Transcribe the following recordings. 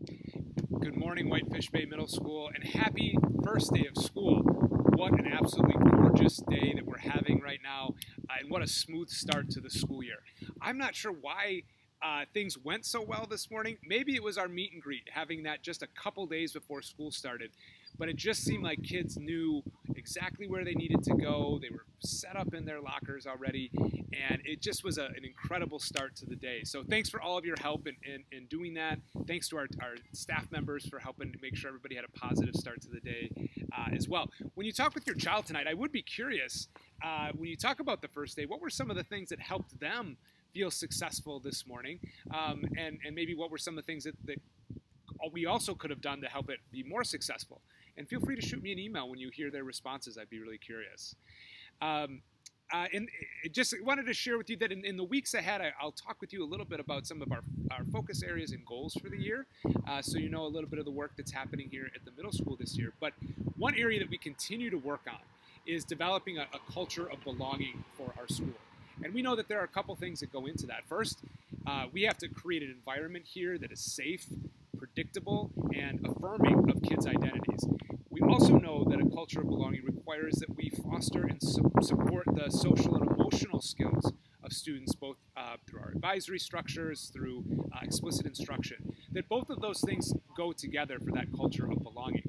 Good morning, Whitefish Bay Middle School, and happy first day of school. What an absolutely gorgeous day that we're having right now, uh, and what a smooth start to the school year. I'm not sure why uh, things went so well this morning. Maybe it was our meet and greet, having that just a couple days before school started but it just seemed like kids knew exactly where they needed to go. They were set up in their lockers already, and it just was a, an incredible start to the day. So thanks for all of your help in, in, in doing that. Thanks to our, our, staff members for helping to make sure everybody had a positive start to the day uh, as well. When you talk with your child tonight, I would be curious, uh, when you talk about the first day, what were some of the things that helped them feel successful this morning? Um, and, and maybe what were some of the things that, that we also could have done to help it be more successful? And feel free to shoot me an email when you hear their responses. I'd be really curious. Um, uh, and just wanted to share with you that in, in the weeks ahead, I, will talk with you a little bit about some of our, our focus areas and goals for the year, uh, so you know a little bit of the work that's happening here at the middle school this year. But one area that we continue to work on is developing a, a culture of belonging for our school. And we know that there are a couple things that go into that. First, uh, we have to create an environment here that is safe, predictable, and affirming of kids' identities. We also know that a culture of belonging requires that we foster and su support the social and emotional skills of students, both uh, through our advisory structures, through uh, explicit instruction, that both of those things go together for that culture of belonging.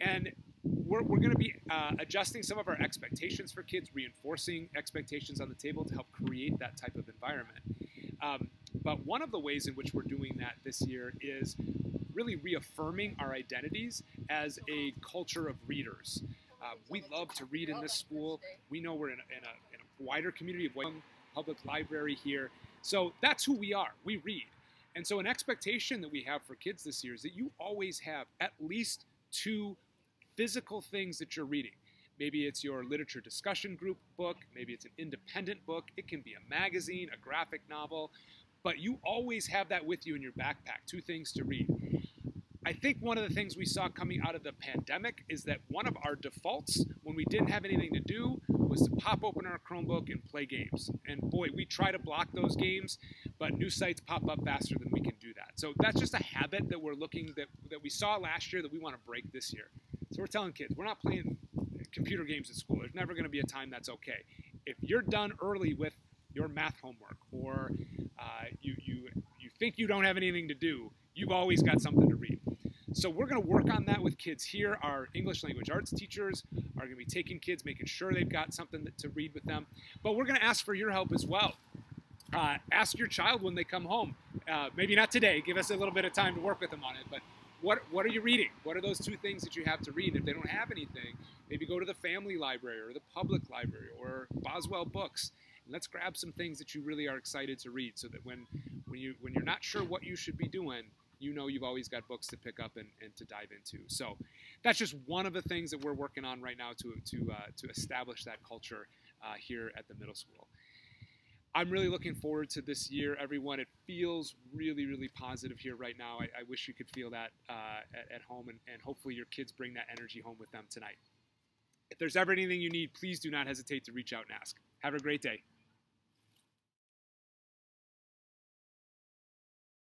And we're, we're going to be uh, adjusting some of our expectations for kids, reinforcing expectations on the table to help create that type of environment. Um, but one of the ways in which we're doing that this year is really reaffirming our identities as a culture of readers. Uh, we love to read in this school. We know we're in a, in a, in a wider community of public library here. So that's who we are. We read. And so an expectation that we have for kids this year is that you always have at least two physical things that you're reading. Maybe it's your literature discussion group book, maybe it's an independent book, it can be a magazine, a graphic novel, but you always have that with you in your backpack, two things to read. I think one of the things we saw coming out of the pandemic is that one of our defaults when we didn't have anything to do was to pop open our Chromebook and play games. And boy, we try to block those games, but new sites pop up faster than we can do that. So that's just a habit that we're looking that that we saw last year that we want to break this year. So we're telling kids, we're not playing computer games at school. There's never going to be a time that's okay. If you're done early with your math homework or uh, you, you, you think you don't have anything to do, you've always got something to read. So we're going to work on that with kids here. Our English language arts teachers are going to be taking kids, making sure they've got something to read with them. But we're going to ask for your help as well. Uh, ask your child when they come home. Uh, maybe not today. Give us a little bit of time to work with them on it. But what what are you reading? What are those two things that you have to read? If they don't have anything, maybe go to the family library or the public library or Boswell Books let's grab some things that you really are excited to read so that when, when, you, when you're not sure what you should be doing, you know you've always got books to pick up and, and to dive into. So that's just one of the things that we're working on right now to, to, uh, to establish that culture uh, here at the middle school. I'm really looking forward to this year, everyone. It feels really, really positive here right now. I, I wish you could feel that uh, at, at, home, and, and hopefully your kids bring that energy home with them tonight. If there's ever anything you need, please do not hesitate to reach out and ask. Have a great day.